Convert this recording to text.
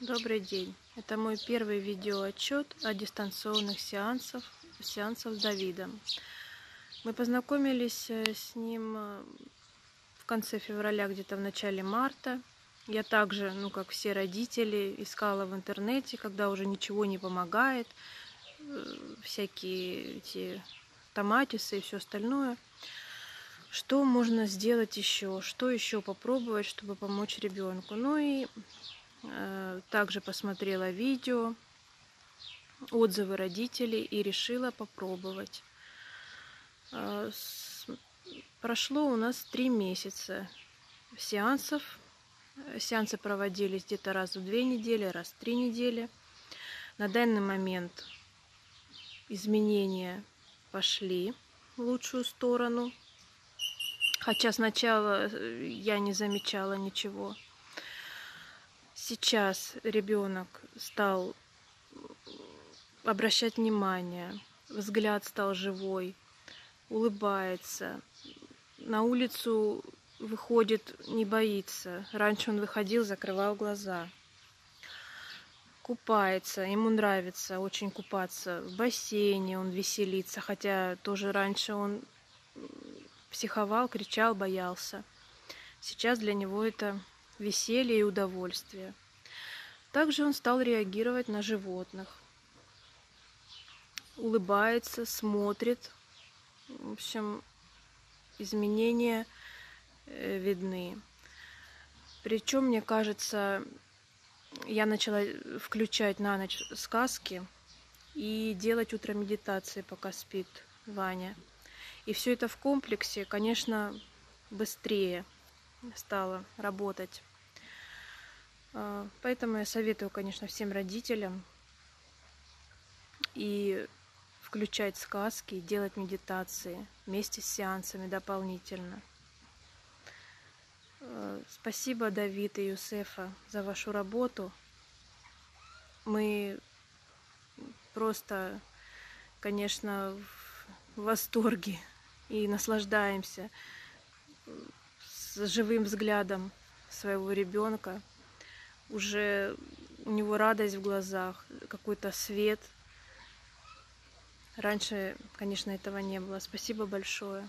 Добрый день! Это мой первый видеоотчет о дистанционных сеансах, сеансах с Давидом. Мы познакомились э, с ним э, в конце февраля, где-то в начале марта. Я также, ну как все родители, искала в интернете, когда уже ничего не помогает, э, всякие эти томатисы и все остальное. Что можно сделать еще? Что еще попробовать, чтобы помочь ребенку? Ну и также посмотрела видео, отзывы родителей и решила попробовать. Э, прошло у нас три месяца сеансов. Сеансы проводились где-то раз в две недели, раз в три недели. На данный момент изменения пошли в лучшую сторону – Хотя сначала э, я не замечала ничего. Сейчас ребенок стал обращать внимание, взгляд стал живой, улыбается. На улицу выходит, не боится. Раньше он выходил, закрывал глаза. Купается, ему нравится очень купаться в бассейне, он веселится, хотя тоже раньше он психовал, кричал, боялся. Сейчас для него это веселье и удовольствие. Также он стал реагировать на животных. Улыбается, смотрит. В общем, изменения э, видны. Причем, мне кажется, я начала включать на ночь сказки и делать утро медитации, пока спит Ваня. И все это в комплексе, конечно, быстрее стало работать. А, поэтому я советую, конечно, всем родителям и включать сказки, делать медитации вместе с сеансами дополнительно. А, спасибо, Давид и Юсефа, за вашу работу. Мы просто, конечно, в восторге и наслаждаемся живым взглядом своего ребенка. Уже у него радость в глазах, какой-то свет. Раньше, конечно, этого не было. Спасибо большое.